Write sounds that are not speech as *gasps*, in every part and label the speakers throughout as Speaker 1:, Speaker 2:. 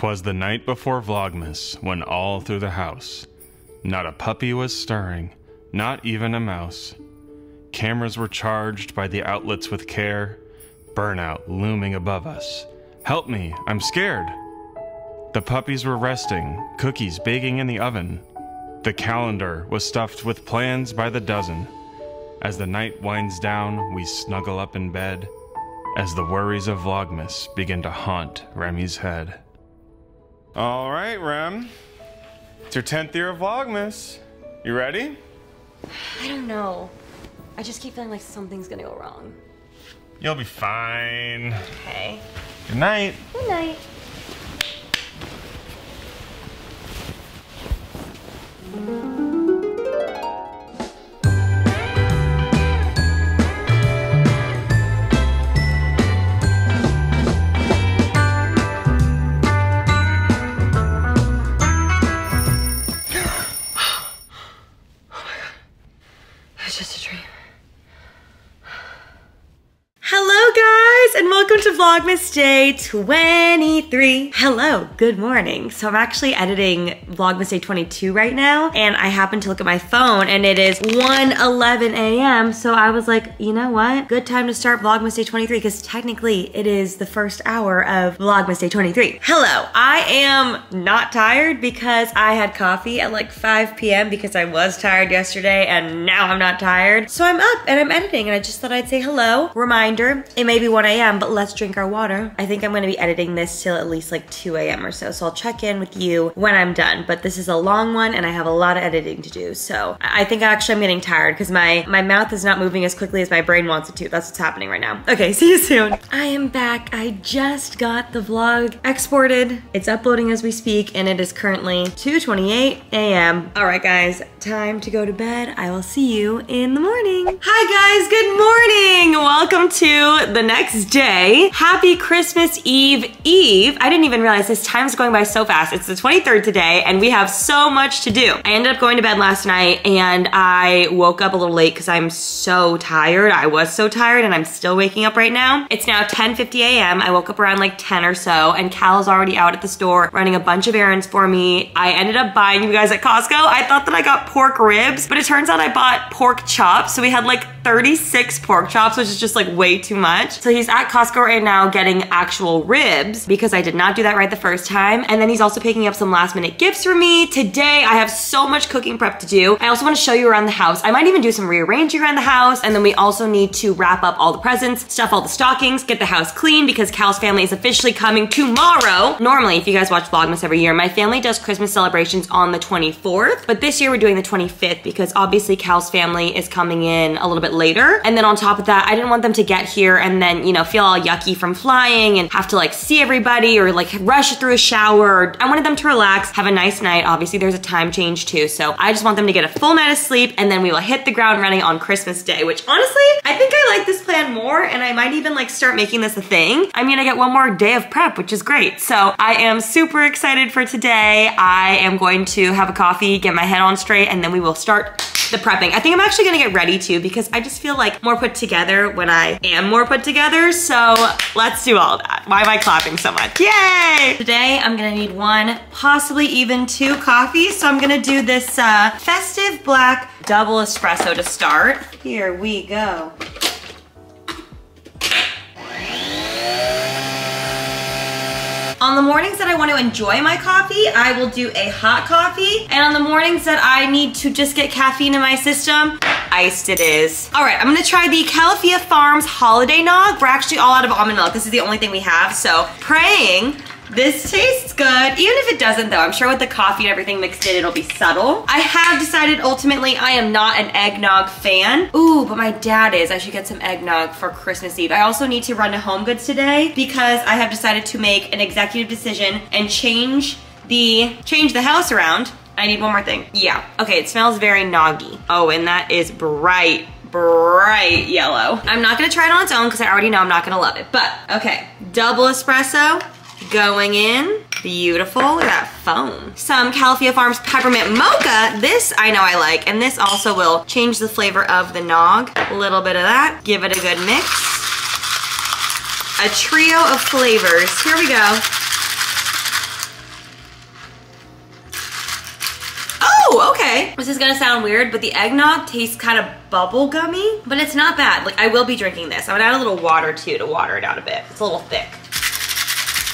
Speaker 1: 'Twas the night before Vlogmas when all through the house not a puppy was stirring, not even a mouse. Cameras were charged by the outlets with care, burnout looming above us. Help me, I'm scared. The puppies were resting, cookies baking in the oven. The calendar was stuffed with plans by the dozen. As the night winds down, we snuggle up in bed as the worries of Vlogmas begin to haunt Remi's head. All right, Rem. It's your 10th year of Vlogmas. You ready?
Speaker 2: I don't know. I just keep feeling like something's gonna go wrong.
Speaker 1: You'll be fine.
Speaker 2: Okay.
Speaker 1: Good night.
Speaker 2: Good night. Welcome to Vlogmas Day 23. Hello, good morning. So, I'm actually editing Vlogmas Day 22 right now, and I happen to look at my phone, and it is 1 11 a.m. So, I was like, you know what? Good time to start Vlogmas Day 23 because technically it is the first hour of Vlogmas Day 23. Hello, I am not tired because I had coffee at like 5 p.m. because I was tired yesterday, and now I'm not tired. So, I'm up and I'm editing, and I just thought I'd say hello. Reminder, it may be 1 a.m., but let's drink our water. I think I'm gonna be editing this till at least like 2 a.m. or so. So I'll check in with you when I'm done. But this is a long one and I have a lot of editing to do. So I I think actually I'm getting tired because my, my mouth is not moving as quickly as my brain wants it to. That's what's happening right now. Okay, *laughs* see you soon. I am back. I just got the vlog exported. It's uploading as we speak and it is currently 2.28 a.m. All right, guys, time to go to bed. I will see you in the morning. Hi, guys. Good morning. Welcome to the next day. Happy Christmas Eve Eve. I didn't even realize this time's going by so fast. It's the 23rd today and we have so much to do. I ended up going to bed last night and I woke up a little late because I'm so tired. I was so tired and I'm still waking up right now. It's now 10.50 a.m. I woke up around like 10 or so and Cal's already out at the store running a bunch of errands for me. I ended up buying you guys at Costco. I thought that I got pork ribs, but it turns out I bought pork chops. So we had like 36 pork chops, which is just like way too much. So he's at Costco right now getting actual ribs because I did not do that right the first time. And then he's also picking up some last minute gifts for me. Today, I have so much cooking prep to do. I also want to show you around the house. I might even do some rearranging around the house. And then we also need to wrap up all the presents, stuff all the stockings, get the house clean because Cal's family is officially coming tomorrow. Normally, if you guys watch Vlogmas every year, my family does Christmas celebrations on the 24th. But this year we're doing the 25th because obviously Cal's family is coming in a little bit later. And then on top of that, I didn't want them to get here and then, you know, feel all yucky from flying and have to like see everybody or like rush through a shower. I wanted them to relax, have a nice night. Obviously, there's a time change too. So I just want them to get a full night of sleep and then we will hit the ground running on Christmas Day, which honestly, I think I like this plan more and I might even like start making this a thing. I mean, I get one more day of prep, which is great. So I am super excited for today. I am going to have a coffee, get my head on straight, and then we will start the prepping. I think I'm actually gonna get ready too because I just feel like more put together when I am more put together. So let's do all that. Why am I clapping so much? Yay! Today I'm gonna need one, possibly even two coffees. So I'm gonna do this uh, festive black double espresso to start. Here we go. On the mornings that I want to enjoy my coffee, I will do a hot coffee. And on the mornings that I need to just get caffeine in my system, iced it is. All right, I'm gonna try the Califia Farms Holiday Nog. We're actually all out of almond milk. This is the only thing we have, so praying this tastes good. Even if it doesn't though, I'm sure with the coffee and everything mixed in, it'll be subtle. I have decided ultimately I am not an eggnog fan. Ooh, but my dad is. I should get some eggnog for Christmas Eve. I also need to run to Home Goods today because I have decided to make an executive decision and change the, change the house around. I need one more thing. Yeah, okay, it smells very noggy. Oh, and that is bright bright yellow. I'm not gonna try it on its own because I already know I'm not gonna love it. But, okay, double espresso going in. Beautiful, look at that foam. Some Califia Farms Peppermint Mocha. This I know I like, and this also will change the flavor of the nog. A little bit of that, give it a good mix. A trio of flavors, here we go. Ooh, okay. This is gonna sound weird, but the eggnog tastes kind of bubblegummy, but it's not bad. Like I will be drinking this. I'm gonna add a little water too to water it out a bit. It's a little thick.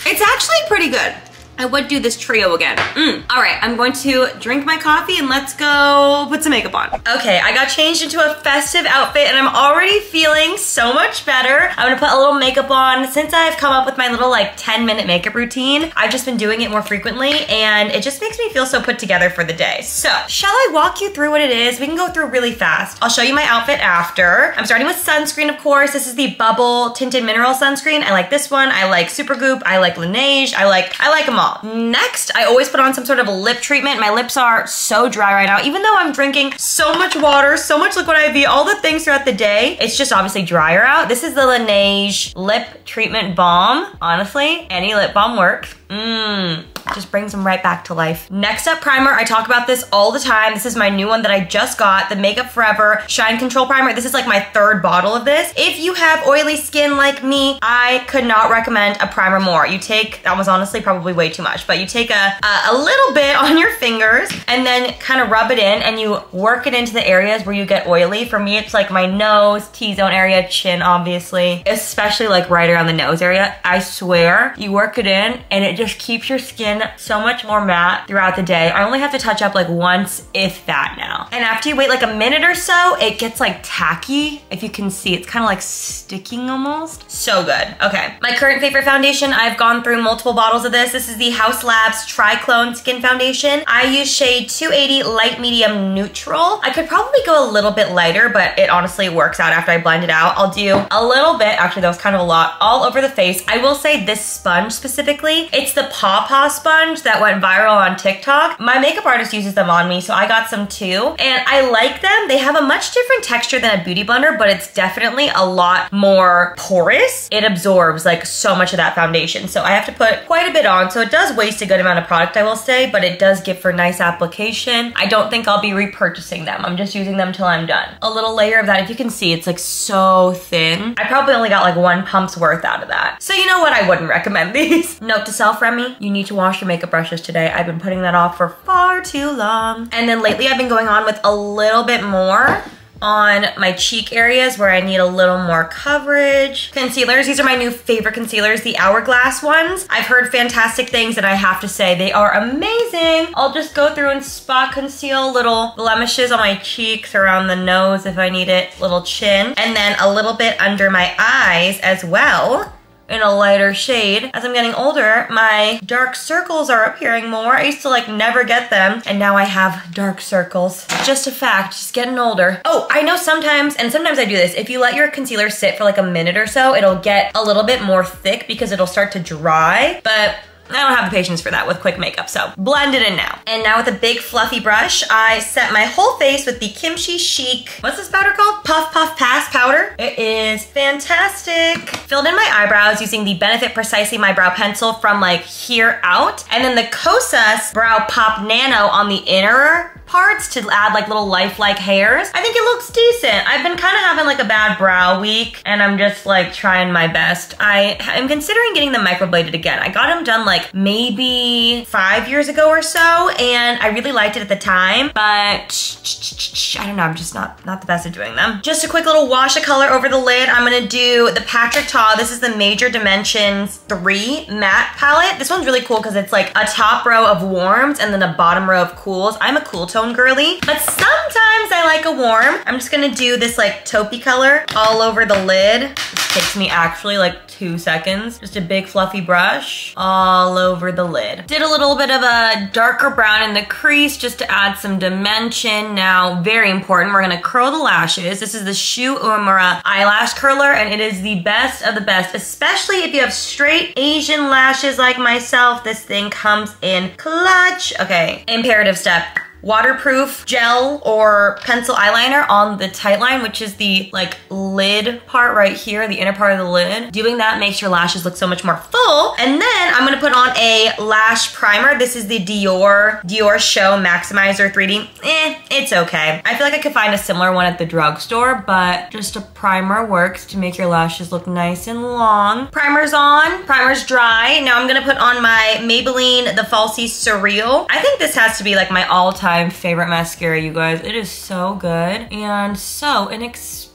Speaker 2: It's actually pretty good. I would do this trio again. Mm. All right, I'm going to drink my coffee and let's go put some makeup on. Okay, I got changed into a festive outfit and I'm already feeling so much better. I'm gonna put a little makeup on. Since I've come up with my little like 10 minute makeup routine, I've just been doing it more frequently and it just makes me feel so put together for the day. So, shall I walk you through what it is? We can go through really fast. I'll show you my outfit after. I'm starting with sunscreen, of course. This is the Bubble Tinted Mineral Sunscreen. I like this one. I like Supergoop. I like Laneige. I like, I like them all Next, I always put on some sort of lip treatment. My lips are so dry right now. Even though I'm drinking so much water, so much liquid IV, all the things throughout the day, it's just obviously drier out. This is the Laneige Lip Treatment Balm. Honestly, any lip balm works. Mmm, just brings them right back to life. Next up, primer. I talk about this all the time. This is my new one that I just got, the Makeup Forever Shine Control Primer. This is like my third bottle of this. If you have oily skin like me, I could not recommend a primer more. You take, that was honestly probably way too much, but you take a, a, a little bit *laughs* on your fingers and then kind of rub it in and you work it into the areas where you get oily. For me, it's like my nose, T-zone area, chin, obviously, especially like right around the nose area. I swear, you work it in and it just keeps your skin so much more matte throughout the day. I only have to touch up like once, if that now. And after you wait like a minute or so, it gets like tacky. If you can see, it's kind of like sticking almost. So good. Okay. My current favorite foundation, I've gone through multiple bottles of this. This is the Haus Labs Triclone Skin Foundation. I use shade 280 Light Medium Neutral. I could probably go a little bit lighter, but it honestly works out after I blend it out. I'll do a little bit, actually that was kind of a lot, all over the face. I will say this sponge specifically, it's the Paw Paw sponge that went viral on TikTok. My makeup artist uses them on me, so I got some too. And I like them. They have a much different texture than a beauty blender, but it's definitely a lot more porous. It absorbs like so much of that foundation. So I have to put quite a bit on. So it does waste a good amount of product, I will say, but it does give for nice application. I don't think I'll be repurchasing them. I'm just using them till I'm done. A little layer of that, if you can see, it's like so thin. I probably only got like one pump's worth out of that. So you know what? I wouldn't recommend *laughs* these. Note to self, Remi, you need to wash your makeup brushes today. I've been putting that off for far too long. And then lately I've been going on with a little bit more on my cheek areas where I need a little more coverage. Concealers, these are my new favorite concealers, the Hourglass ones. I've heard fantastic things and I have to say they are amazing. I'll just go through and spot conceal little blemishes on my cheeks, around the nose if I need it, little chin, and then a little bit under my eyes as well in a lighter shade. As I'm getting older, my dark circles are appearing more. I used to like never get them and now I have dark circles. Just a fact, just getting older. Oh, I know sometimes, and sometimes I do this, if you let your concealer sit for like a minute or so, it'll get a little bit more thick because it'll start to dry, but I don't have the patience for that with quick makeup, so blend it in now. And now with a big fluffy brush, I set my whole face with the Kimchi Chic, what's this powder called? Puff Puff Pass powder. It is fantastic. Filled in my eyebrows using the Benefit Precisely My Brow Pencil from like here out. And then the Kosas Brow Pop Nano on the inner parts to add like little lifelike hairs. I think it looks decent. I've been kind of having like a bad brow week and I'm just like trying my best. I am considering getting them microbladed again. I got them done like maybe five years ago or so and I really liked it at the time, but I don't know, I'm just not, not the best at doing them. Just a quick little wash of color over the lid. I'm gonna do the Patrick Ta. This is the Major Dimensions 3 matte palette. This one's really cool because it's like a top row of warms and then a bottom row of cools. I'm a cool tone girly, but sometimes I like a warm. I'm just gonna do this like taupey color all over the lid. Takes me actually like two seconds. Just a big fluffy brush all over the lid. Did a little bit of a darker brown in the crease just to add some dimension. Now, very important, we're gonna curl the lashes. This is the Shu Uemura eyelash curler and it is the best of the best, especially if you have straight Asian lashes like myself. This thing comes in clutch. Okay, imperative step waterproof gel or pencil eyeliner on the tight line, which is the like lid part right here, the inner part of the lid. Doing that makes your lashes look so much more full. And then I'm gonna put on a lash primer. This is the Dior, Dior Show Maximizer 3D. Eh, it's okay. I feel like I could find a similar one at the drugstore, but just a primer works to make your lashes look nice and long. Primer's on, primer's dry. Now I'm gonna put on my Maybelline The Falsies Surreal. I think this has to be like my all-time all-time favorite mascara, you guys. It is so good and so inexpensive.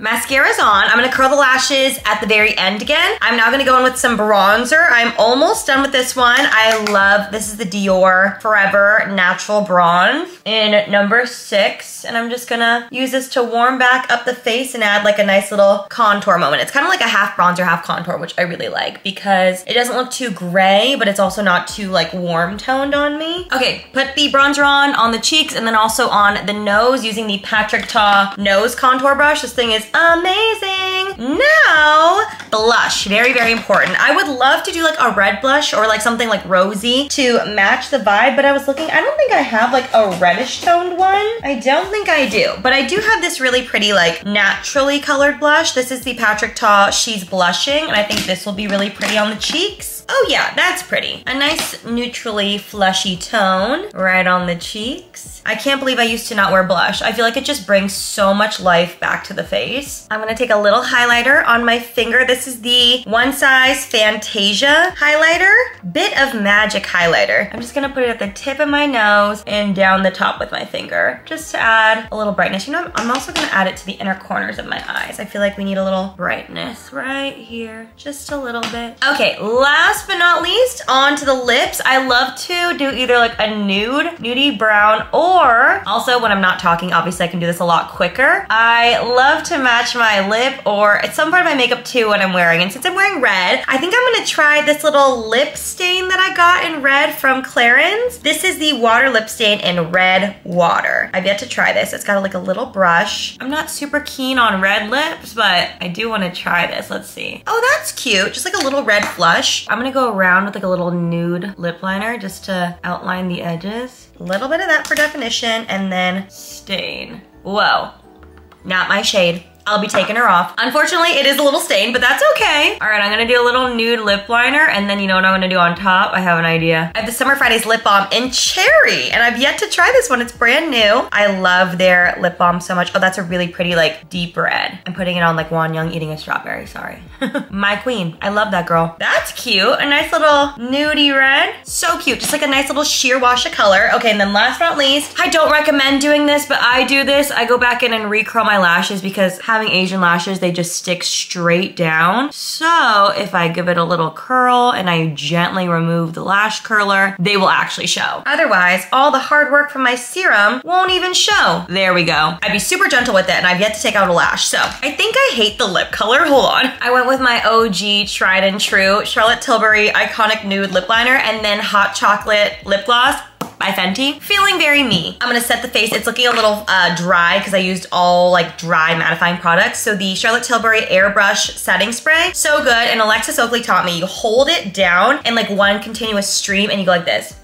Speaker 2: Mascara's on. I'm gonna curl the lashes at the very end again. I'm now gonna go in with some bronzer. I'm almost done with this one. I love, this is the Dior Forever Natural Bronze in number six. And I'm just gonna use this to warm back up the face and add like a nice little contour moment. It's kind of like a half bronzer, half contour, which I really like because it doesn't look too gray, but it's also not too like warm toned on me. Okay, put the bronzer on on the cheeks and then also on the nose using the Patrick Ta nose contour brush. This thing is amazing. Now, blush, very, very important. I would love to do like a red blush or like something like rosy to match the vibe, but I was looking, I don't think I have like a reddish toned one. I don't think I do, but I do have this really pretty like naturally colored blush. This is the Patrick Ta She's Blushing, and I think this will be really pretty on the cheeks. Oh yeah, that's pretty. A nice neutrally flushy tone right on the cheeks. I can't believe I used to not wear blush. I feel like it just brings so much life back to the face. I'm gonna take a little highlighter on my finger. This is the One Size Fantasia highlighter. Bit of magic highlighter. I'm just gonna put it at the tip of my nose and down the top with my finger, just to add a little brightness. You know, I'm also gonna add it to the inner corners of my eyes. I feel like we need a little brightness right here, just a little bit. Okay, last but not least, on to the lips. I love to do either like a nude, nudie brown, or also when I'm not talking, obviously I can do this a lot quicker. I love to match my lip or it's some part of my makeup too when I'm wearing. And since I'm wearing red, I think I'm gonna try this little lip stain that I got in red from Clarins. This is the water lip stain in red water. I've yet to try this. It's got like a little brush. I'm not super keen on red lips, but I do wanna try this. Let's see. Oh, that's cute. Just like a little red flush. I'm gonna go around with like a little nude lip liner just to outline the edges. A little bit of that for definition and then stain. Whoa, not my shade. I'll be taking her off. Unfortunately, it is a little stained, but that's okay. All right, I'm gonna do a little nude lip liner, and then you know what I'm gonna do on top? I have an idea. I have the Summer Fridays lip balm in cherry, and I've yet to try this one. It's brand new. I love their lip balm so much. Oh, that's a really pretty, like, deep red. I'm putting it on like Wonyoung eating a strawberry, sorry. *laughs* My queen. I love that girl. That's cute. A nice little nudie red. So cute. Just like a nice little sheer wash of color. Okay, and then last but not least, I don't recommend doing this, but I do this. I go back in and recurl my lashes because having Asian lashes, they just stick straight down. So if I give it a little curl and I gently remove the lash curler, they will actually show. Otherwise, all the hard work from my serum won't even show. There we go. I'd be super gentle with it and I've yet to take out a lash. So I think I hate the lip color. Hold on. I went with my OG tried and true Charlotte Tilbury Iconic Nude Lip Liner and then Hot Chocolate Lip Gloss by Fenty. Feeling very me. I'm gonna set the face. It's looking a little uh, dry because I used all like dry mattifying products. So the Charlotte Tilbury Airbrush Setting Spray, so good. And Alexis Oakley taught me, you hold it down in like one continuous stream and you go like this.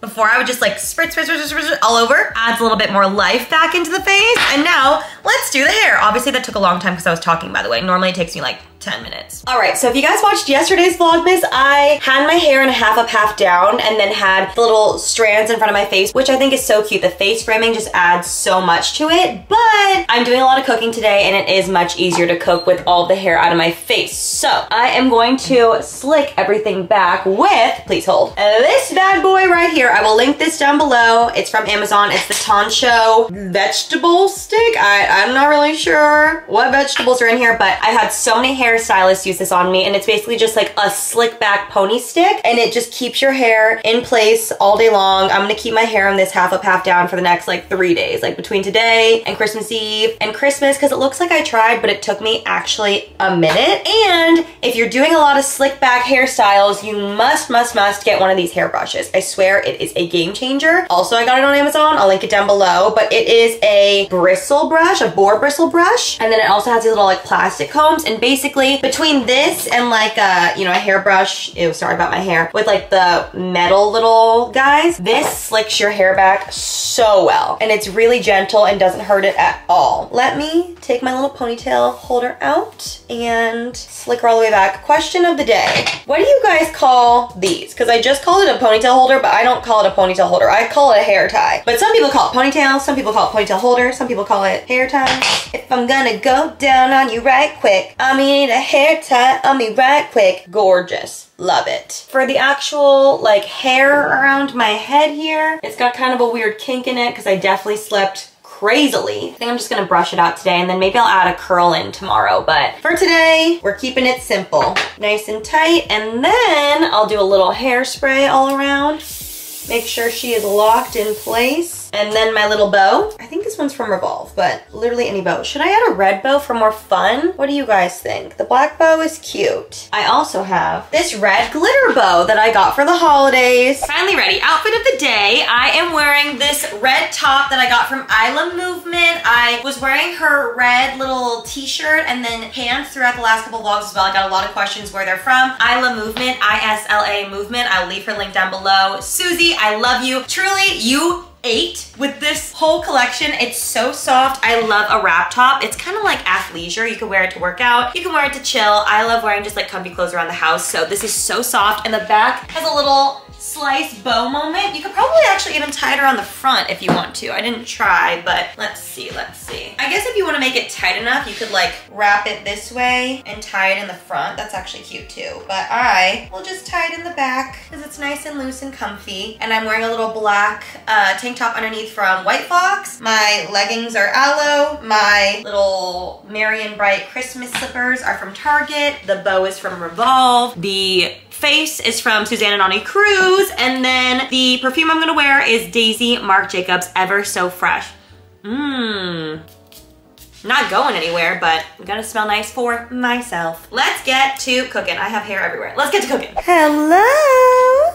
Speaker 2: Before I would just like spritz, spritz, spritz, spritz, spritz all over. Adds a little bit more life back into the face. And now let's do the hair. Obviously that took a long time because I was talking by the way. Normally it takes me like 10 minutes. All right, so if you guys watched yesterday's Vlogmas, I had my hair in a half up, half down, and then had the little strands in front of my face, which I think is so cute. The face framing just adds so much to it, but I'm doing a lot of cooking today, and it is much easier to cook with all the hair out of my face. So I am going to slick everything back with, please hold, this bad boy right here. I will link this down below. It's from Amazon. It's the Tancho vegetable stick. I, I'm not really sure what vegetables are in here, but I had so many hair hairstylist used this on me and it's basically just like a slick back pony stick and it just keeps your hair in place all day long. I'm gonna keep my hair on this half up, half down for the next like three days, like between today and Christmas Eve and Christmas because it looks like I tried, but it took me actually a minute. And if you're doing a lot of slick back hairstyles, you must, must, must get one of these hairbrushes. I swear it is a game changer. Also, I got it on Amazon. I'll link it down below, but it is a bristle brush, a boar bristle brush. And then it also has these little like plastic combs and basically between this and like a, you know, a hairbrush, ew, sorry about my hair, with like the metal little guys, this slicks your hair back so well. And it's really gentle and doesn't hurt it at all. Let me take my little ponytail holder out and slick her all the way back. Question of the day. What do you guys call these? Because I just called it a ponytail holder, but I don't call it a ponytail holder. I call it a hair tie. But some people call it ponytail, some people call it ponytail holder, some people call it hair tie. If I'm gonna go down on you right quick, I mean a hair tie on me right quick. Gorgeous. Love it. For the actual like hair around my head here, it's got kind of a weird kink in it because I definitely slept crazily. I think I'm just gonna brush it out today and then maybe I'll add a curl in tomorrow. But for today, we're keeping it simple. Nice and tight. And then I'll do a little hairspray all around. Make sure she is locked in place. And then my little bow. I think this one's from Revolve, but literally any bow. Should I add a red bow for more fun? What do you guys think? The black bow is cute. I also have this red glitter bow that I got for the holidays. Finally ready. Outfit of the day. I am wearing this red top that I got from Isla Movement. I was wearing her red little t-shirt and then pants throughout the last couple vlogs as well. I got a lot of questions where they're from. Isla Movement, I-S-L-A Movement. I'll leave her link down below. Susie, I love you. Truly, you eight with this whole collection. It's so soft. I love a wrap top. It's kind of like athleisure. You can wear it to work out. You can wear it to chill. I love wearing just like comfy clothes around the house. So this is so soft. And the back has a little slice bow moment. You could probably actually even tie it around the front if you want to. I didn't try, but let's see, let's see. I guess if you want to make it tight enough, you could like wrap it this way and tie it in the front. That's actually cute too. But I will just tie it in the back because it's nice and loose and comfy. And I'm wearing a little black uh, tank top underneath from White Fox. My leggings are Alo. My little Marion Bright Christmas slippers are from Target. The bow is from Revolve. The face is from Suzanne and Ani Cruz. And then the perfume I'm gonna wear is Daisy Marc Jacobs Ever So Fresh. Mmm. Not going anywhere, but I'm gonna smell nice for myself. Let's get to cooking. I have hair everywhere. Let's get to cooking. Hello.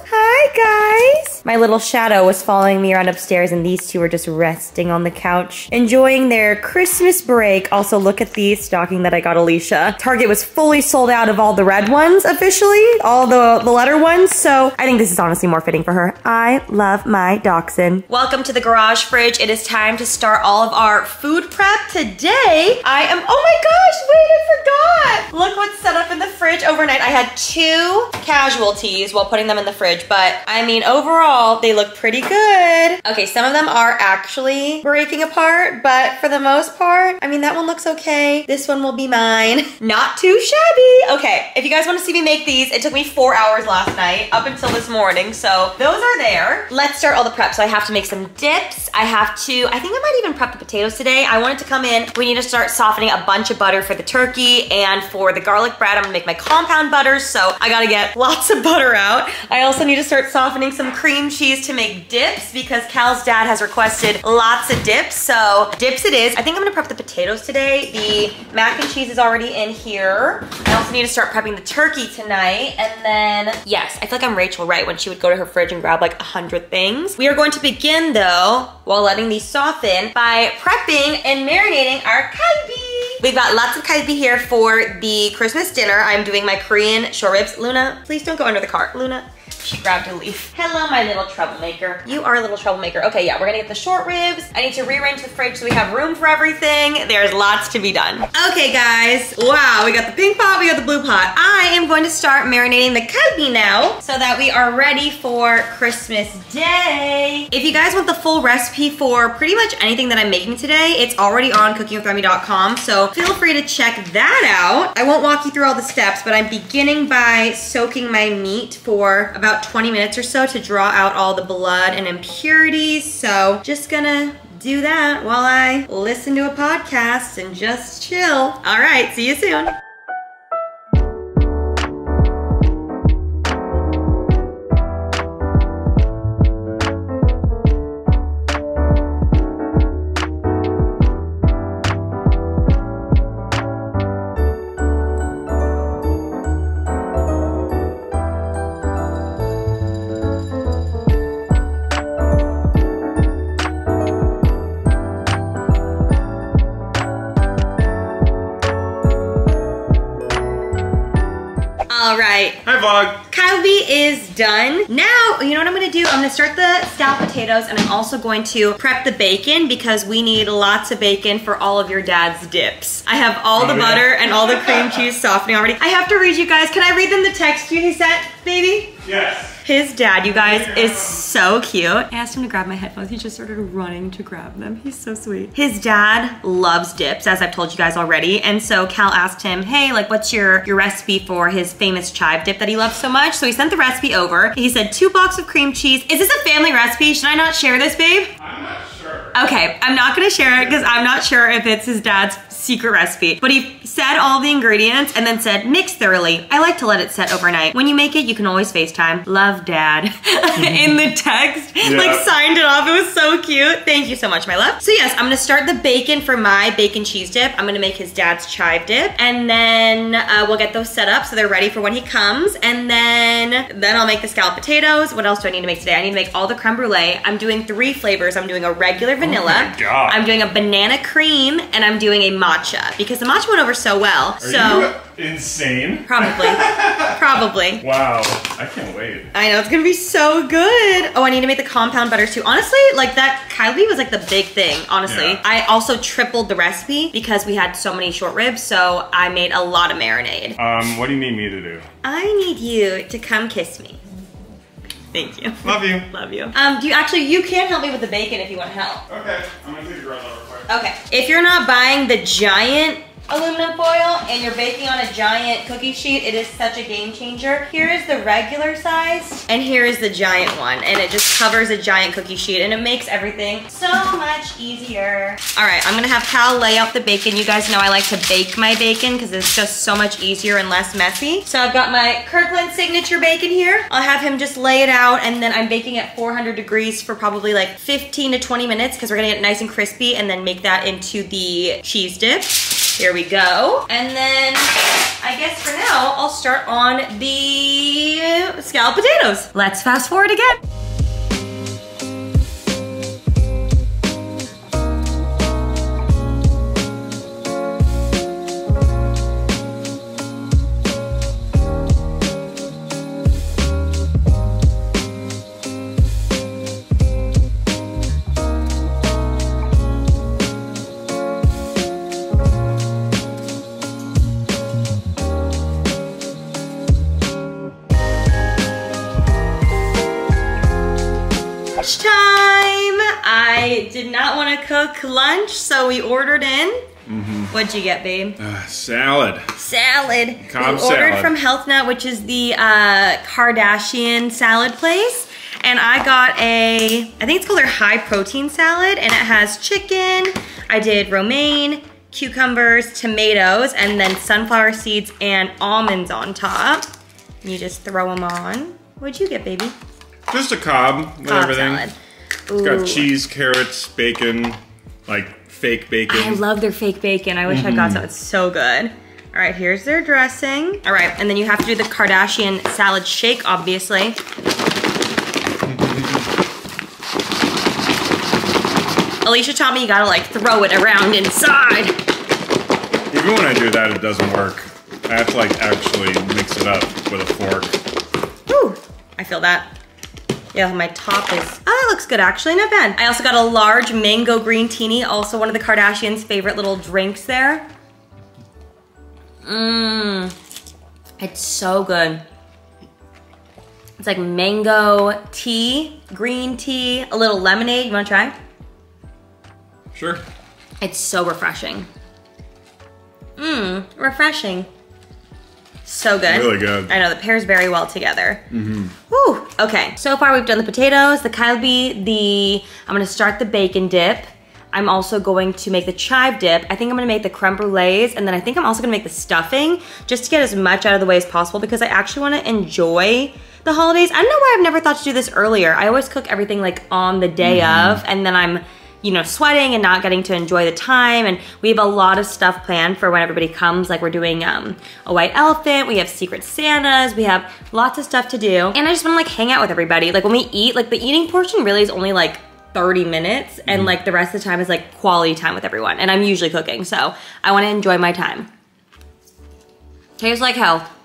Speaker 2: Hi, guys. My little shadow was following me around upstairs, and these two were just resting on the couch, enjoying their Christmas break. Also, look at the stocking that I got Alicia. Target was fully sold out of all the red ones officially, all the, the letter ones, so I think this is honestly more fitting for her. I love my dachshund. Welcome to the garage fridge. It is time to start all of our food prep today today I am, oh my gosh, wait, I forgot. Look what's set up in the fridge overnight. I had two casualties while putting them in the fridge, but I mean, overall, they look pretty good. Okay, some of them are actually breaking apart, but for the most part, I mean, that one looks okay. This one will be mine. *laughs* Not too shabby. Okay, if you guys wanna see me make these, it took me four hours last night up until this morning, so those are there. Let's start all the prep. So I have to make some dips. I have to, I think I might even prep the potatoes today. I wanted to come in, we need to start softening a bunch of butter for the turkey and for the garlic bread, I'm gonna make my compound butters, so I gotta get *laughs* lots of butter out. I also need to start softening some cream cheese to make dips because Cal's dad has requested lots of dips, so dips it is. I think I'm gonna prep the potatoes today. The mac and cheese is already in here. I also need to start prepping the turkey tonight, and then, yes, I feel like I'm Rachel Wright when she would go to her fridge and grab like a hundred things. We are going to begin though, while letting these soften, by prepping and marinating our We've got lots of kalbi here for the Christmas dinner. I'm doing my Korean short ribs. Luna, please don't go under the cart. Luna, she grabbed a leaf. Hello, my little troublemaker. You are a little troublemaker. Okay, yeah, we're gonna get the short ribs. I need to rearrange the fridge so we have room for everything. There's lots to be done. Okay, guys. Wow, we got the pink pot, we got the blue pot. I am going to start marinating the kalbi now so that we are ready for Christmas Day. If you guys want the full recipe for pretty much anything that I'm making today, it's already on cookingwithremi.com, so feel free to check that out. I won't walk you through all the steps, but I'm beginning by soaking my meat for about about 20 minutes or so to draw out all the blood and impurities. So just gonna do that while I listen to a podcast and just chill. All right, see you soon. Gonna? Start the scalloped potatoes and I'm also going to prep the bacon because we need lots of bacon for all of your dad's dips. I have all oh, the yeah. butter and all the cream cheese softening already. I have to read you guys. Can I read them the text you he sent, baby?
Speaker 1: Yes.
Speaker 2: His dad, you guys, is so cute. I asked him to grab my headphones. He just started running to grab them. He's so sweet. His dad loves dips, as I've told you guys already. And so Cal asked him, hey, like what's your, your recipe for his famous chive dip that he loves so much? So he sent the recipe over. He said two blocks of cream cheese. Is this a family recipe? Should I not share this, babe?
Speaker 1: I'm not sure.
Speaker 2: Okay, I'm not gonna share it because I'm not sure if it's his dad's secret recipe. But he said all the ingredients and then said, mix thoroughly. I like to let it set overnight. When you make it, you can always FaceTime. Love dad. *laughs* In the text,
Speaker 1: Yeah.
Speaker 2: like signed it off. It was so cute. Thank you so much, my love. So yes, I'm gonna start the bacon for my bacon cheese dip. I'm gonna make his dad's chive dip. And then uh, we'll get those set up so they're ready for when he comes. And then, then I'll make the scalloped potatoes. What else do I need to make today? I need to make all the creme brulee. I'm doing three flavors. I'm doing a regular vanilla.
Speaker 1: my God.
Speaker 2: I'm doing a banana cream and I'm doing a matcha because the matcha went over so well.
Speaker 1: Are
Speaker 2: so
Speaker 1: insane?
Speaker 2: probably, *laughs* probably.
Speaker 1: Wow, I can't wait.
Speaker 2: I know it's gonna be so good. Oh, I need to make the compound butters too. Honestly, like that Kylie was like the big thing. Honestly,
Speaker 1: Yeah.
Speaker 2: I also tripled the recipe because we had so many short ribs. So I made a lot of marinade.
Speaker 1: Um, what do you need me to do?
Speaker 2: I need you to come kiss me. Thank you.
Speaker 1: Love you.
Speaker 2: Love you. Um, do you actually you can help me with the bacon if you want help.
Speaker 1: Okay, I'm gonna do the grill.
Speaker 2: Okay. If you're not buying the giant aluminum foil and you're baking on a giant cookie sheet, it is such a game changer. Here is the regular size and here is the giant one and it just covers a giant cookie sheet and it makes everything so much easier. All right, I'm gonna have Cal lay out the bacon. You guys know I like to bake my bacon because it's just so much easier and less messy. So I've got my Kirkland signature bacon here. I'll have him just lay it out and then I'm baking at 400 degrees for probably like 15 to 20 minutes because we're gonna get nice and crispy and then make that into the cheese dip. Here we go. And then I guess for now, I'll start on the scalloped potatoes. Let's fast forward again. Cook lunch, so we ordered in. What'd you get, babe?
Speaker 1: Uh, salad.
Speaker 2: salad.
Speaker 1: Cobb
Speaker 2: we ordered
Speaker 1: salad.
Speaker 2: from Health Nut, which is the uh, Kardashian salad place. And I got a, I think it's called their high protein salad, and it has chicken. I did romaine, cucumbers, tomatoes, and then sunflower seeds and almonds on top. You just throw them on. What'd you get, baby?
Speaker 1: Just a cob with
Speaker 2: Cobb
Speaker 1: everything.
Speaker 2: salad.
Speaker 1: It's got cheese, carrots, bacon, like fake bacon.
Speaker 2: I love their fake bacon. I wish I got mm-hmm. some. It's so good. All right, here's their dressing. All right, and then you have to do the Kardashian salad shake, obviously. Alicia taught me you gotta like throw it around inside.
Speaker 1: Even when I do that, it doesn't work. I have to like actually mix it up with a fork.
Speaker 2: Ooh, I feel that. Yeah, my top is, oh, that looks good actually, not bad. I also got a large mango green teeny, also one of the Kardashians' favorite little drinks there. Mmm, it's so good. It's like mango tea, green tea, a little lemonade. You wanna try?
Speaker 1: Sure.
Speaker 2: It's so refreshing. Mmm, refreshing. So good.
Speaker 1: Really good.
Speaker 2: I know, that pairs very well together. Mm-hmm. Whew. Okay, so far we've done the potatoes, the kalbi, the, I'm gonna start the bacon dip. I'm also going to make the chive dip. I think I'm gonna make the creme brulees, and then I think I'm also gonna make the stuffing, just to get as much out of the way as possible because I actually wanna enjoy the holidays. I don't know why I've never thought to do this earlier. I always cook everything like on the day of, and then I'm you know, sweating and not getting to enjoy the time. And we have a lot of stuff planned for when everybody comes. Like we're doing um, a white elephant, we have secret Santas, we have lots of stuff to do. And I just wanna like hang out with everybody. Like when we eat, like the eating portion really is only like 30 minutes and like the rest of the time is like quality time with everyone. And I'm usually cooking, so I wanna enjoy my time. Tastes like health.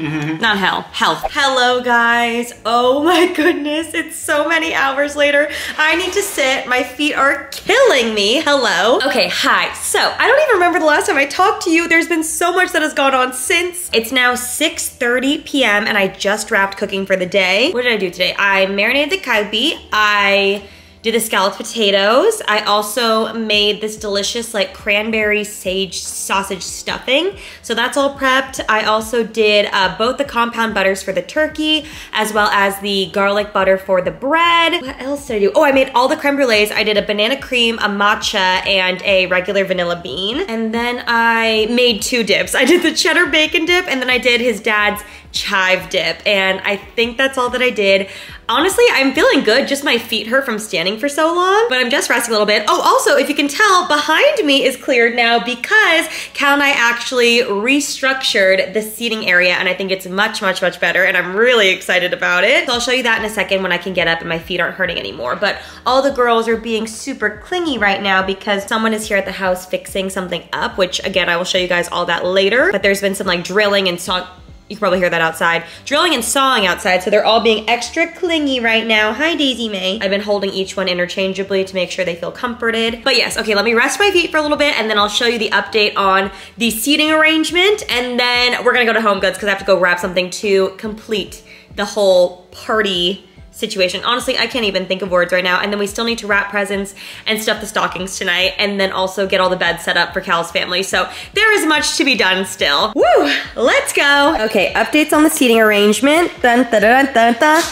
Speaker 2: Mm-hmm. Not hell, health. Hello guys. Oh my goodness, it's so many hours later. I need to sit, my feet are killing me. Hello. Okay, hi. So, I don't even remember the last time I talked to you. There's been so much that has gone on since. It's now 6.30 p.m. and I just wrapped cooking for the day. What did I do today? I marinated the kalbi. I did the scalloped potatoes. I also made this delicious like cranberry sage sausage stuffing. So that's all prepped. I also did uh, both the compound butters for the turkey as well as the garlic butter for the bread. What else did I do? Oh, I made all the creme brulees. I did a banana cream, a matcha, and a regular vanilla bean. And then I made two dips. I did the cheddar bacon dip and then I did his dad's chive dip. And I think that's all that I did. Honestly, I'm feeling good. Just my feet hurt from standing for so long, but I'm just resting a little bit. Oh, also, if you can tell, behind me is cleared now because Cal and I actually restructured the seating area and I think it's much, much, much better and I'm really excited about it. So I'll show you that in a second when I can get up and my feet aren't hurting anymore. But all the girls are being super clingy right now because someone is here at the house fixing something up, which again, I will show you guys all that later. But there's been some like drilling and so you can probably hear that outside. Drilling and sawing outside, so they're all being extra clingy right now. Hi, Daisy May. I've been holding each one interchangeably to make sure they feel comforted. But yes, okay, let me rest my feet for a little bit and then I'll show you the update on the seating arrangement and then we're gonna go to Home Goods because I have to go grab something to complete the whole party situation. Honestly, I can't even think of words right now. And then we still need to wrap presents and stuff the stockings tonight and then also get all the beds set up for Cal's family. So there is much to be done still. Woo, let's go. Okay, updates on the seating arrangement. Dun, dun, dun, dun, dun.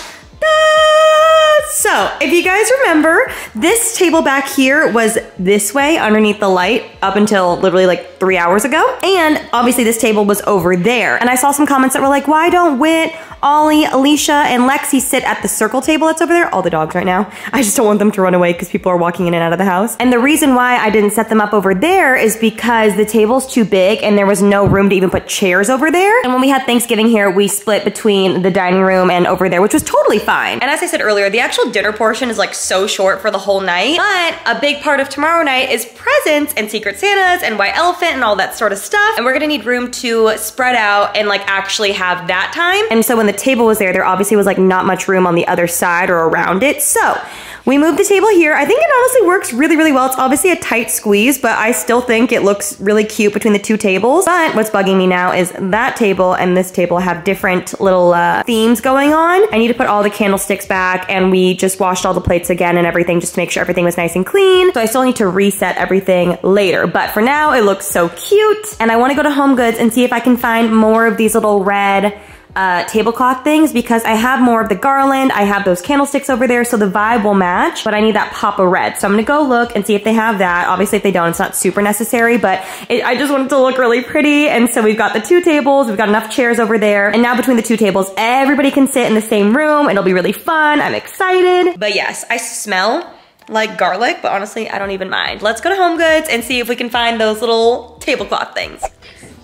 Speaker 2: So, if you guys remember, this table back here was this way underneath the light up until literally like three hours ago. And obviously this table was over there. And I saw some comments that were like, why don't Wit, Ollie, Alicia, and Lexi sit at the circle table that's over there? All the dogs right now. *laughs* I just don't want them to run away because people are walking in and out of the house. And the reason why I didn't set them up over there is because the table's too big and there was no room to even put chairs over there. And when we had Thanksgiving here, we split between the dining room and over there, which was totally fine. And as I said earlier, the actual dinner portion is like so short for the whole night, but a big part of tomorrow night is presents and Secret Santas and White Elephant and all that sort of stuff. And we're gonna need room to spread out and like actually have that time. And so when the table was there, there obviously was like not much room on the other side or around it. So we moved the table here. I think it honestly works really, really well. It's obviously a tight squeeze, but I still think it looks really cute between the two tables. But what's bugging me now is that table and this table have different little uh, themes going on. I need to put all the candlesticks back and we just washed all the plates again and everything just to make sure everything was nice and clean. So I still need to reset everything later. But for now, it looks so cute. And I wanna go to Home Goods and see if I can find more of these little red uh, tablecloth things because I have more of the garland. I have those candlesticks over there, so the vibe will match, but I need that pop of red. So I'm gonna go look and see if they have that. Obviously, if they don't, it's not super necessary, but it, I just want it to look really pretty. And so we've got the two tables, we've got enough chairs over there. And now between the two tables, everybody can sit in the same room. It'll be really fun. I'm excited. But yes, I smell like garlic, but honestly, I don't even mind. Let's go to Home Goods and see if we can find those little tablecloth things.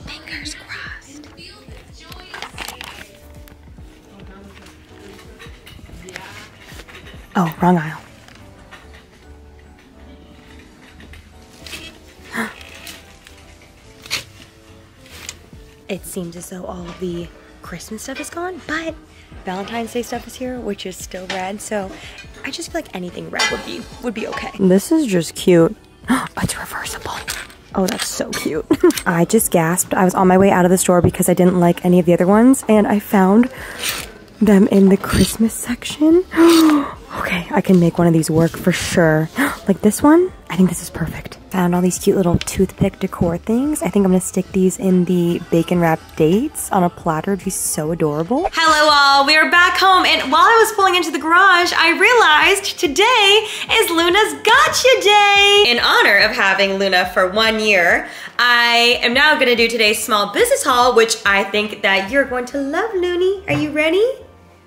Speaker 2: Fingers Oh, wrong aisle. It seems as though all of the Christmas stuff is gone, but Valentine's Day stuff is here, which is still red. So I just feel like anything red would be would be okay. This is just cute. *gasps* it's reversible. Oh, that's so cute. *laughs* I just gasped. I was on my way out of the store because I didn't like any of the other ones, and I found them in the Christmas section. *gasps* *gasps* okay, I can make one of these work for sure. *gasps* like this one, I think this is perfect. Found all these cute little toothpick decor things. I think I'm gonna stick these in the bacon wrapped dates on a platter. It'd be so adorable. Hello all, we are back home and while I was pulling into the garage, I realized today is Luna's Gotcha Day. In honor of having Luna for one year, I am now gonna do today's small business haul, which I think that you're going to love, Looney. Are you ready?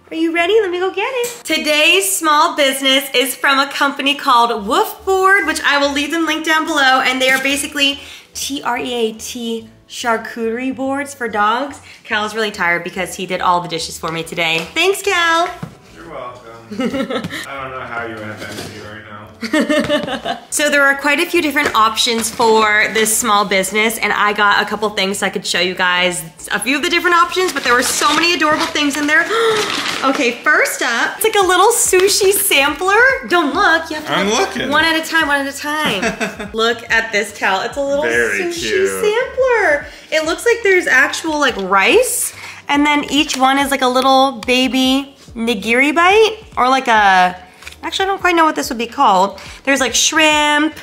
Speaker 2: Are you ready? Let me go get it. Today's small business is from a company called Woofboard, which I will leave them linked down below. And they are basically T-R-E-A-T charcuterie boards for dogs. Cal's really tired because he did all the dishes for me today. Thanks, Cal.
Speaker 1: You're welcome. *laughs* I don't know how you have energy right now. *laughs*
Speaker 2: so there are quite a few different options for this small business and I got a couple things so I could show you guys a few of the different options, but there were so many adorable things in there. *gasps* okay, first up, it's like a little sushi sampler. Don't look, you have to
Speaker 1: I'm
Speaker 2: look
Speaker 1: looking.
Speaker 2: one at a time, one at a time. *laughs* look at this towel. It's a little
Speaker 1: Very
Speaker 2: sushi
Speaker 1: cute.
Speaker 2: sampler. It looks like there's actual like rice and then each one is like a little baby nigiri bite or like a Actually, I don't quite know what this would be called. There's like shrimp,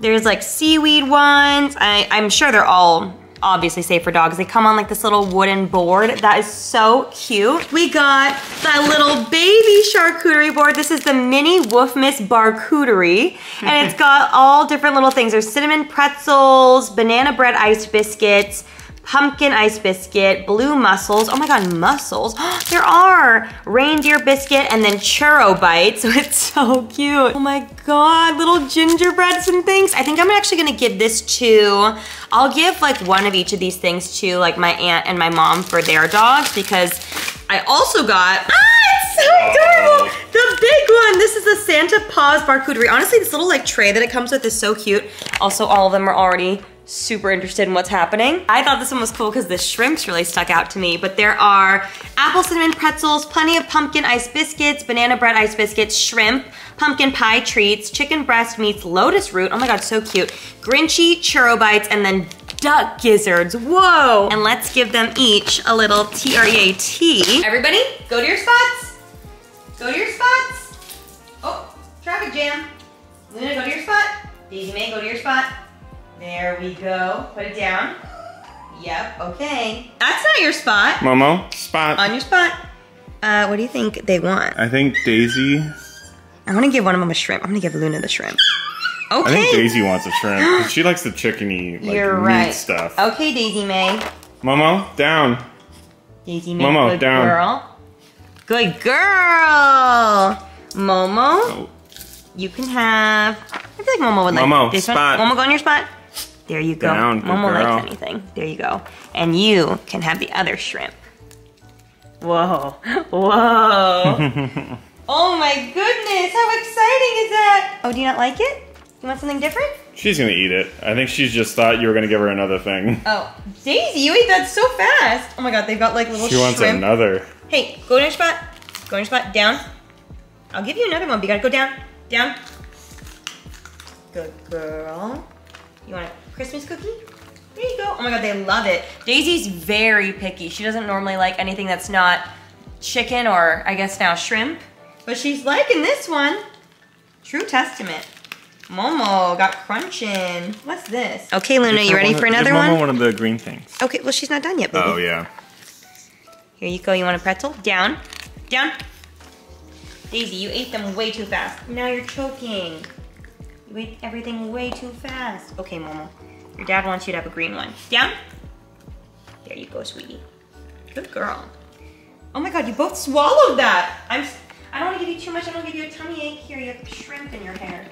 Speaker 2: there's like seaweed ones. I, I'm sure they're all obviously safe for dogs. They come on like this little wooden board. That is so cute. We got that little baby charcuterie board. This is the mini Wolf Miss Barcuterie. And it's *laughs* got all different little things. There's cinnamon pretzels, banana bread iced biscuits, pumpkin ice biscuit, blue mussels. Oh my god, mussels. *gasps* there are reindeer biscuit and then churro bites. *laughs* So it's so cute. Oh my god, little gingerbreads and things. I think I'm actually gonna give this to, I'll give like one of each of these things to like my aunt and my mom for their dogs because I also got, ah, it's so adorable. The big one. This is the Santa Paws Barcuterie. Honestly, this little like tray that it comes with is so cute. Also, all of them are already super interested in what's happening. I thought this one was cool because the shrimps really stuck out to me, but there are apple cinnamon pretzels, plenty of pumpkin ice biscuits, banana bread ice biscuits, shrimp, pumpkin pie treats, chicken breast meats, lotus root, oh my god, so cute, Grinchy churro bites, and then duck gizzards, whoa! And let's give them each a little T-R-E-A-T. Everybody, go to your spots. Go to your spots. Oh, traffic jam. Luna, go to your spot. Daisy May, go to your spot. There we go. Put it down. Yep, okay. That's not your spot.
Speaker 1: Momo, spot.
Speaker 2: On your spot. Uh, what do you think they want?
Speaker 1: I think Daisy.
Speaker 2: I want to give one of them a shrimp. I'm going to give Luna the shrimp. Okay.
Speaker 1: I think Daisy wants a shrimp. *gasps* she likes the chickeny, like
Speaker 2: You're
Speaker 1: meat
Speaker 2: right.
Speaker 1: stuff.
Speaker 2: Okay, Daisy May.
Speaker 1: Momo, down.
Speaker 2: Daisy May,
Speaker 1: Momo,
Speaker 2: good
Speaker 1: down.
Speaker 2: girl. Good girl. Momo,
Speaker 1: Oh,
Speaker 2: you can have. I feel like Momo would like
Speaker 1: Momo,
Speaker 2: this
Speaker 1: spot.
Speaker 2: one. Momo, go on your spot. There you go.
Speaker 1: Down, good
Speaker 2: Momo
Speaker 1: girl.
Speaker 2: likes anything. There you go. And you can have the other shrimp. Whoa. Whoa. *laughs* oh my goodness. How exciting is that? Oh, do you not like it? You want something different?
Speaker 1: she's gonna eat it. I think she's just thought you were gonna give her another thing. *laughs*
Speaker 2: Oh, Daisy, you ate that so fast. Oh my god, they've got like little
Speaker 1: She wants
Speaker 2: shrimp.
Speaker 1: another.
Speaker 2: Hey, go to your spot. Go to your spot. Down. I'll give you another one, but you gotta go down. Down. Good girl. You want a Christmas cookie? There you go. Oh my god, they love it. Daisy's very picky. She doesn't normally like anything that's not chicken or I guess now shrimp. But she's liking this one. True testament. Momo got crunching. What's this? Okay, Luna, you ready for another
Speaker 1: give Momo
Speaker 2: one?
Speaker 1: one of the green things.
Speaker 2: Okay, well she's not done yet, baby.
Speaker 1: Oh yeah.
Speaker 2: Here you go. You want a pretzel? Down. Down. Daisy, you ate them way too fast. Now you're choking. Ate everything way too fast. Okay, Momo. Your dad wants you to have a green one. Down. There you go, sweetie. Good girl. Oh my god, you both swallowed that. I'm. I don't want to give you too much. I don't give you a tummy ache. Here, you have shrimp in your hair.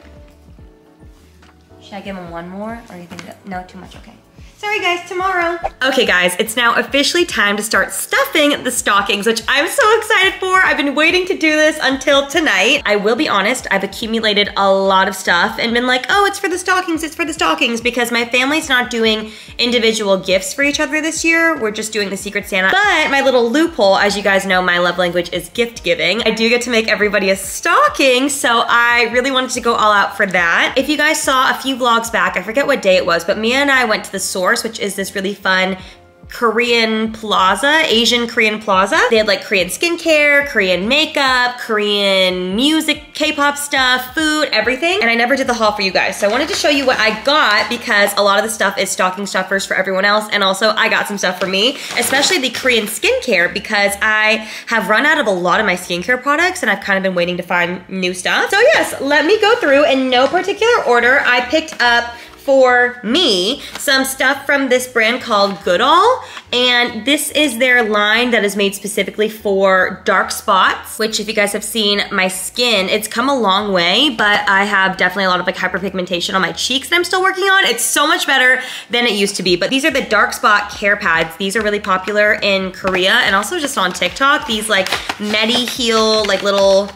Speaker 2: Should I give him one more, or you think that no, too much? Okay. Sorry guys, tomorrow. Okay guys, it's now officially time to start stuffing the stockings, which I'm so excited for. I've been waiting to do this until tonight. I will be honest, I've accumulated a lot of stuff and been like, oh, it's for the stockings, it's for the stockings, because my family's not doing individual gifts for each other this year. We're just doing the Secret Santa. But my little loophole, as you guys know, my love language is gift giving. I do get to make everybody a stocking, so I really wanted to go all out for that. If you guys saw a few vlogs back, I forget what day it was, but Mia and I went to the Source, which is this really fun Korean plaza, Asian Korean plaza. They had like Korean skincare, Korean makeup, Korean music, K-pop stuff, food, everything. And I never did the haul for you guys. So I wanted to show you what I got because a lot of the stuff is stocking stuffers for everyone else. And also I got some stuff for me, especially the Korean skincare because I have run out of a lot of my skincare products and I've kind of been waiting to find new stuff. So yes, let me go through in no particular order. I picked up for me some stuff from this brand called Goodal. And this is their line that is made specifically for dark spots, which if you guys have seen my skin, it's come a long way, but I have definitely a lot of like hyperpigmentation on my cheeks that I'm still working on. It's so much better than it used to be. But these are the dark spot care pads. These are really popular in Korea and also just on TikTok. These like Mediheal like little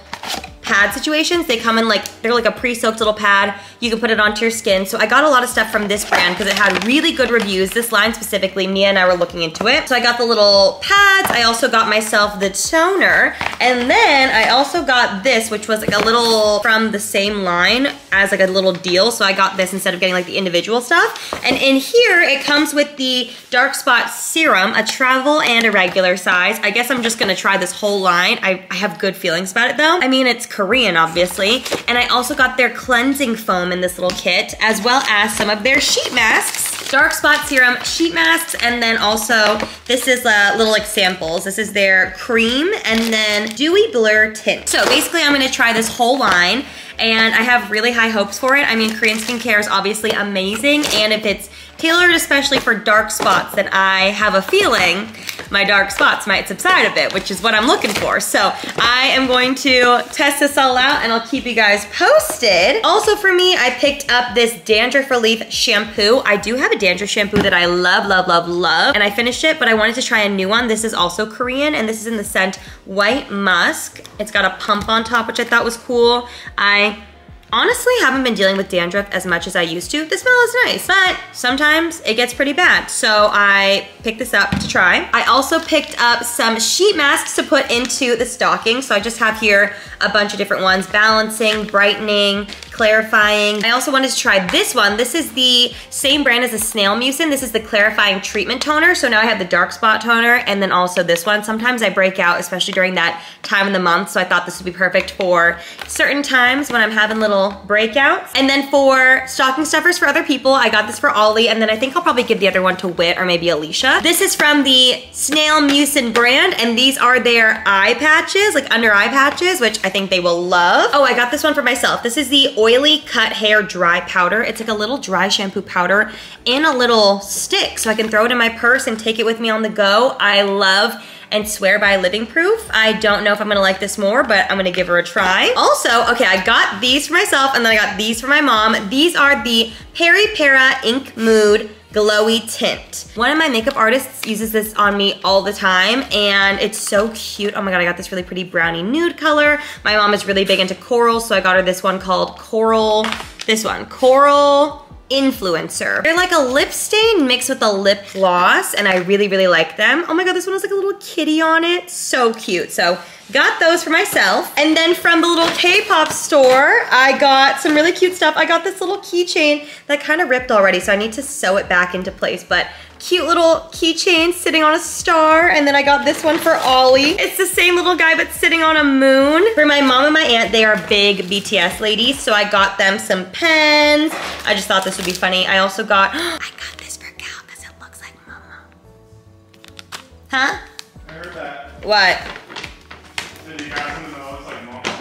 Speaker 2: pad situations. They come in like, they're like a pre-soaked little pad. You can put it onto your skin. So I got a lot of stuff from this brand because it had really good reviews. This line specifically, Mia and I were looking into it. So I got the little pads. I also got myself the toner. And then I also got this, which was like a little from the same line as like a little deal. So I got this instead of getting like the individual stuff. And in here, it comes with the Dark Spot Serum, a travel and a regular size. I guess I'm just gonna try this whole line. I, I have good feelings about it though. I mean, it's Korean, obviously. And I also got their cleansing foam in this little kit, as well as some of their sheet masks. Dark Spot Serum sheet masks, and then also, this is uh, little like samples. This is their cream, and then Dewy Blur Tint. So basically, I'm gonna try this whole line, and I have really high hopes for it. I mean, Korean skincare is obviously amazing, and if it's tailored especially for dark spots, that I have a feeling my dark spots might subside a bit, which is what I'm looking for. So I am going to test this all out and I'll keep you guys posted. Also for me, I picked up this dandruff relief shampoo. I do have a dandruff shampoo that I love, love, love, love, and I finished it, but I wanted to try a new one. This is also Korean, and this is in the scent White Musk. It's got a pump on top, which I thought was cool. I honestly haven't been dealing with dandruff as much as I used to. The smell is nice, but sometimes it gets pretty bad. So I picked this up to try. I also picked up some sheet masks to put into the stocking. So I just have here a bunch of different ones, balancing, brightening, clarifying. I also wanted to try this one. This is the same brand as the Snail Mucin. This is the clarifying treatment toner. So now I have the dark spot toner and then also this one. Sometimes I break out, especially during that time of the month. So I thought this would be perfect for certain times when I'm having little breakouts. And then for stocking stuffers for other people, I got this for Ollie. And then I think I'll probably give the other one to Wit or maybe Alicia. This is from the Snail Mucin brand. And these are their eye patches, like under eye patches, which I think they will love. Oh, I got this one for myself. This is the Oily Cut Hair Dry Powder. It's like a little dry shampoo powder in a little stick. So I can throw it in my purse and take it with me on the go. I love and swear by Living Proof. I don't know if I'm gonna like this more, but I'm gonna give her a try. Also, okay, I got these for myself and then I got these for my mom. These are the Peripera Ink Mood glowy tint. One of my makeup artists uses this on me all the time and it's so cute. Oh my god, I got this really pretty brownie nude color. My mom is really big into coral, so I got her this one called Coral, this one, Coral Influencer. They're like a lip stain mixed with a lip gloss and I really, really like them. Oh my god, this one has like a little kitty on it. So cute. So got those for myself. And then from the little K-pop store, I got some really cute stuff. I got this little keychain that kind of ripped already, so I need to sew it back into place. But cute little keychain sitting on a star. And then I got this one for Ollie. It's the same little guy, but sitting on a moon. For my mom and my aunt, they are big BTS ladies. So I got them some pens. I just thought this would be funny. I also got, *gasps* I got this for Cal because it looks like mama. Huh?
Speaker 1: I heard that.
Speaker 2: What?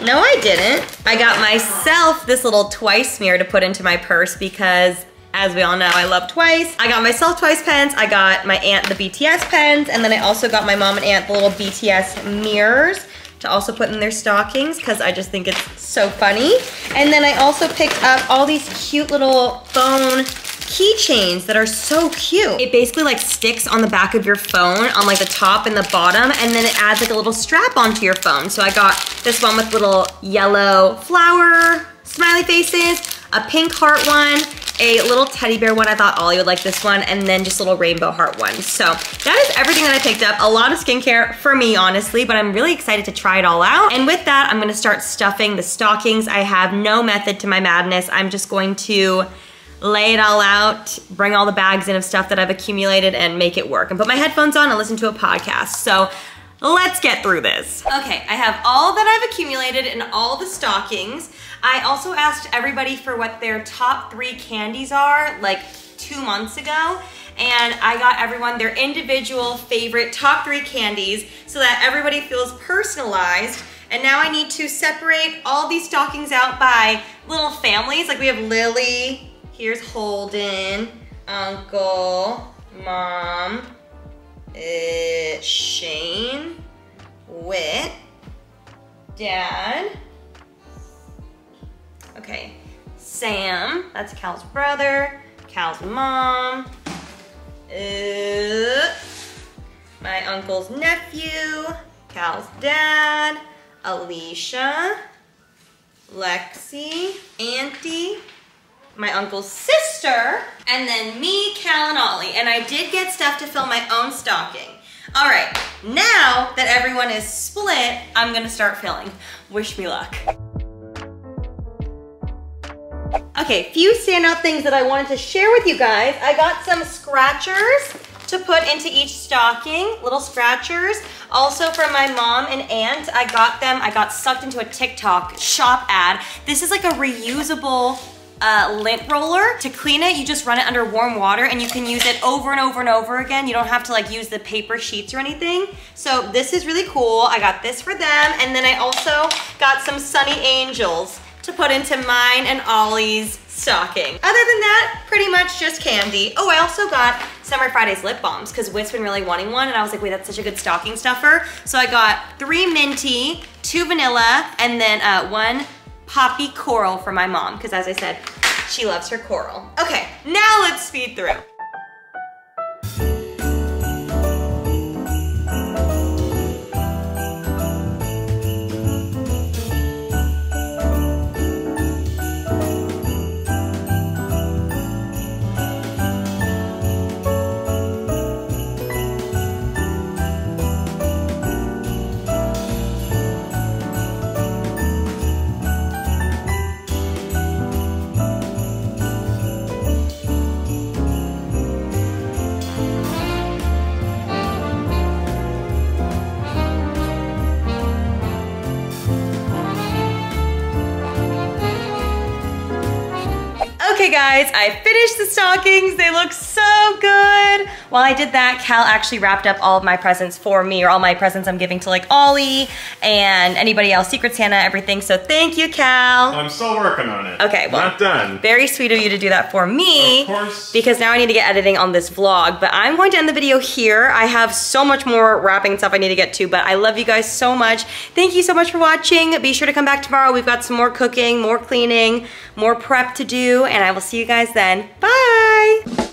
Speaker 2: No, I didn't. I got myself this little Twice mirror to put into my purse because as we all know, I love Twice. I got myself Twice pens. I got my aunt the BTS pens. And then I also got my mom and aunt the little BTS mirrors to also put in their stockings because I just think it's so funny. And then I also picked up all these cute little phone keychains that are so cute. It basically like sticks on the back of your phone on like the top and the bottom and then it adds like a little strap onto your phone. So I got this one with little yellow flower smiley faces, a pink heart one, a little teddy bear one. I thought Ollie would like this one, and then just a little rainbow heart one. So that is everything that I picked up. A lot of skincare for me, honestly, but I'm really excited to try it all out. And with that, I'm gonna start stuffing the stockings. I have no method to my madness. I'm just going to lay it all out, bring all the bags in of stuff that I've accumulated and make it work and put my headphones on and listen to a podcast. So let's get through this. Okay, I have all that I've accumulated in all the stockings. I also asked everybody for what their top three candies are like two months ago. And I got everyone their individual favorite top three candies so that everybody feels personalized. And now I need to separate all these stockings out by little families. Like we have Lily, here's Holden, Uncle, Mom, uh, Shane, Wit, Dad, Okay, Sam, that's Cal's brother, Cal's mom, uh, my uncle's nephew, Cal's dad, Alicia, Lexi, Auntie, my uncle's sister, and then me, Cal, and Ollie. And I did get stuff to fill my own stocking. All right, now that everyone is split, I'm gonna start filling. Wish me luck. Okay, few standout things that I wanted to share with you guys. I got some scratchers to put into each stocking, little scratchers. Also for my mom and aunt, I got them, I got sucked into a TikTok shop ad. This is like a reusable uh, lint roller. To clean it, you just run it under warm water and you can use it over and over and over again. You don't have to like use the paper sheets or anything. So this is really cool. I got this for them. And then I also got some Sunny Angels to put into mine and Ollie's stocking. Other than that, pretty much just candy. Oh, I also got Summer Fridays lip balms because Whit's been really wanting one and I was like, wait, that's such a good stocking stuffer. So I got three minty, two vanilla, and then uh, one poppy coral for my mom because as I said, she loves her coral. Okay, now let's speed through. Finished the stockings. They look so good. While I did that, Cal actually wrapped up all of my presents for me or all my presents I'm giving to like Ollie and anybody else, Secret Santa, everything. So thank you, Cal.
Speaker 1: I'm still working on it.
Speaker 2: Okay, well,
Speaker 1: Not done.
Speaker 2: Very sweet of you to do that for me.
Speaker 1: Of course.
Speaker 2: Because now I need to get editing on this vlog. But I'm going to end the video here. I have so much more wrapping stuff I need to get to, but I love you guys so much. Thank you so much for watching. Be sure to come back tomorrow. We've got some more cooking, more cleaning, more prep to do, and I will see you guys then. Bye!